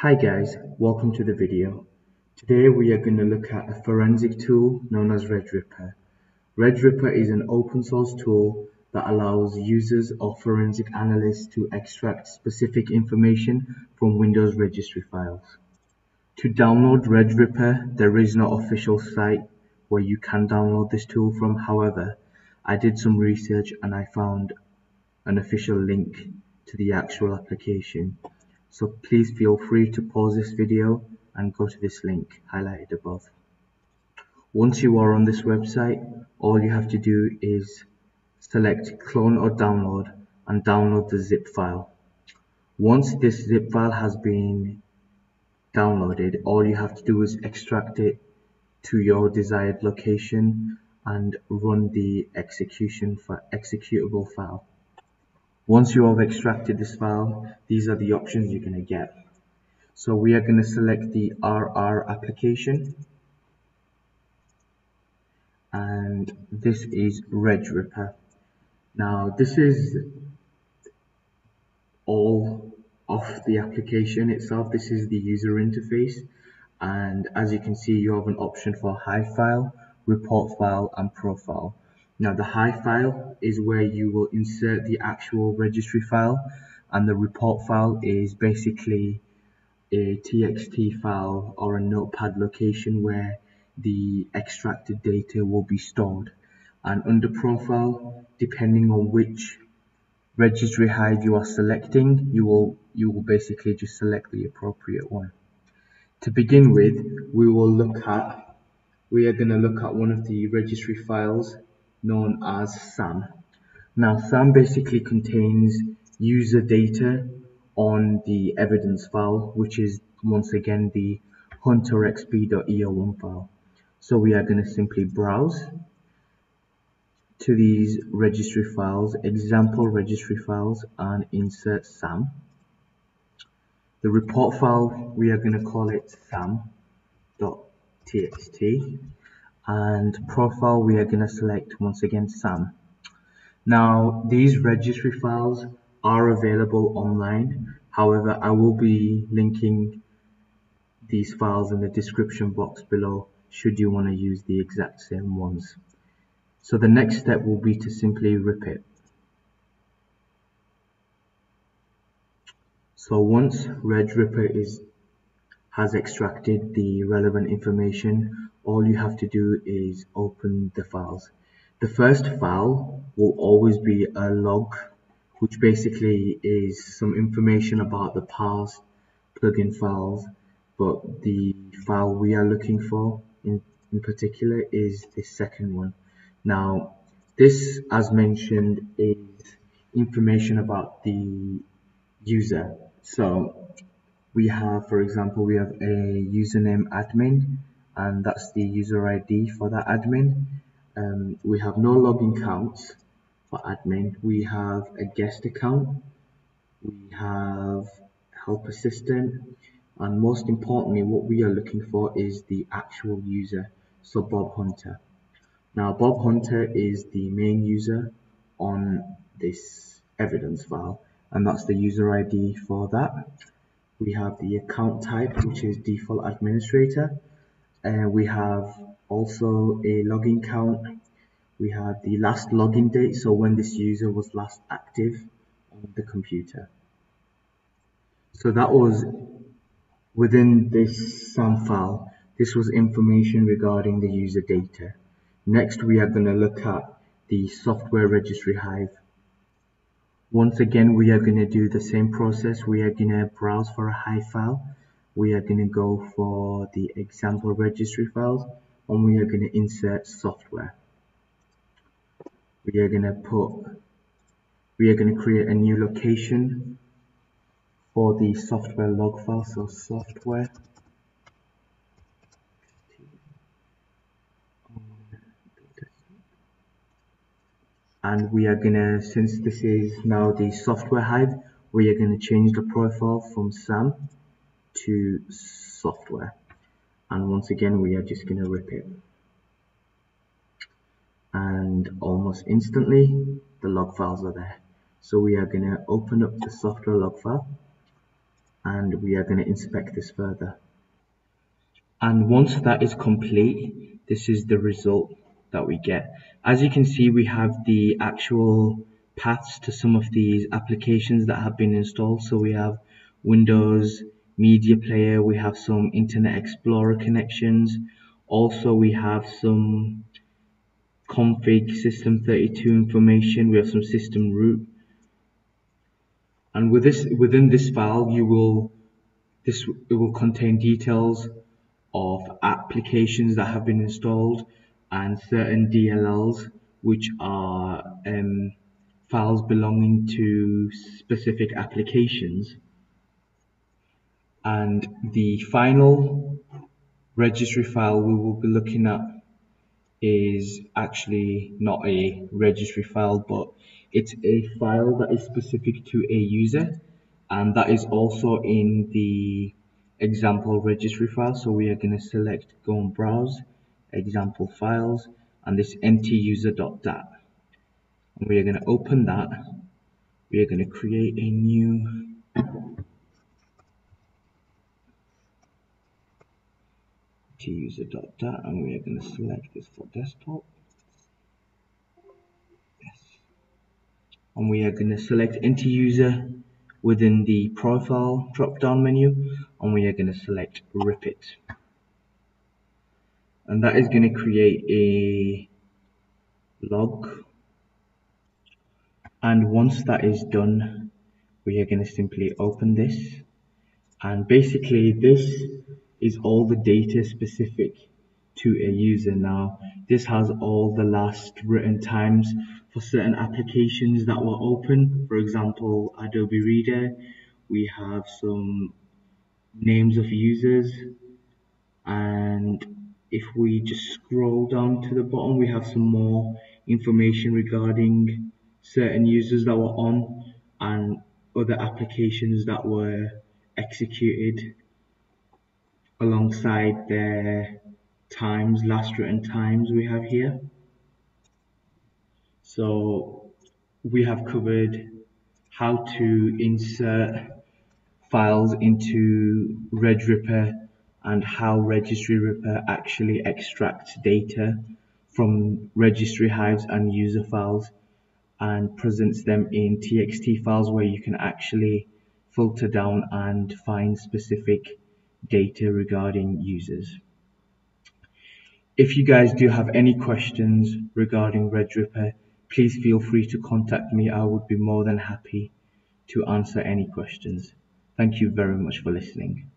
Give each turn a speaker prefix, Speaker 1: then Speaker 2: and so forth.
Speaker 1: Hi guys, welcome to the video. Today we are going to look at a forensic tool known as RegRipper. RegRipper is an open source tool that allows users or forensic analysts to extract specific information from Windows registry files. To download RegRipper, there is no official site where you can download this tool from. However, I did some research and I found an official link to the actual application. So please feel free to pause this video and go to this link highlighted above. Once you are on this website, all you have to do is select clone or download and download the zip file. Once this zip file has been downloaded, all you have to do is extract it to your desired location and run the execution for executable file. Once you have extracted this file, these are the options you're going to get. So we are going to select the RR application and this is RegRipper. Now this is all of the application itself. This is the user interface and as you can see you have an option for hive file, report file and profile. Now the hive file is where you will insert the actual registry file and the report file is basically a txt file or a notepad location where the extracted data will be stored. And under profile depending on which registry hive you are selecting you will you will basically just select the appropriate one. To begin with we will look at we are going to look at one of the registry files known as SAM. Now SAM basically contains user data on the evidence file, which is once again the hunterxp.eo1 file. So we are going to simply browse to these registry files, example registry files, and insert SAM. The report file, we are going to call it sam.txt and profile we are going to select once again SAM. Now these registry files are available online however I will be linking these files in the description box below should you want to use the exact same ones. So the next step will be to simply rip it. So once RegRipper is has extracted the relevant information, all you have to do is open the files. The first file will always be a log, which basically is some information about the past plugin files, but the file we are looking for in, in particular is the second one. Now, this, as mentioned, is information about the user. So we have, for example, we have a username admin, and that's the user ID for that admin. Um, we have no login counts for admin. We have a guest account. We have help assistant. And most importantly, what we are looking for is the actual user. So Bob Hunter. Now, Bob Hunter is the main user on this evidence file, and that's the user ID for that we have the account type which is default administrator. And we have also a login count. We have the last login date so when this user was last active on the computer. So that was within this SAM file. This was information regarding the user data. Next we are going to look at the software registry hive once again, we are going to do the same process. We are going to browse for a hive file. We are going to go for the example registry files and we are going to insert software. We are going to put, we are going to create a new location for the software log file. So software and we are gonna since this is now the software hive we are gonna change the profile from SAM to software. And once again we are just gonna rip it. And almost instantly the log files are there. So we are gonna open up the software log file and we are to inspect this further. And once that is complete, this is the result that we get. As you can see, we have the actual paths to some of these applications that have been installed. So we have Windows Media Player, we have some Internet Explorer connections. Also, we have some config system32 information, we have some system root. And with this, within this file, you will this it will contain details of applications that have been installed and certain DLLs which are um, files belonging to specific applications. And the final registry file we will be looking at is actually not a registry file but it's a file that is specific to a user and that is also in the example registry file. So we are going to select go and browse example files and this ntuser.dat and we are going to open that. We are going to create a new ntuser.dat and we are going to select this for desktop. Yes. And we are going to select ntuser within the profile drop down menu and we are going to select rip it and that is going to create a log. And once that is done we are going to simply open this. And basically this is all the data specific to a user. Now this has all the last written times for certain applications that were open. For example Adobe Reader. We have some names of users. And if we just scroll down to the bottom we have some more information regarding certain users that were on and other applications that were executed alongside their times last written times we have here. So we have covered how to insert files into RegRipper and how Registry Ripper actually extracts data from registry hives and user files and presents them in TXT files where you can actually filter down and find specific data regarding users. If you guys do have any questions regarding RegRipper, please feel free to contact me. I would be more than happy to answer any questions. Thank you very much for listening.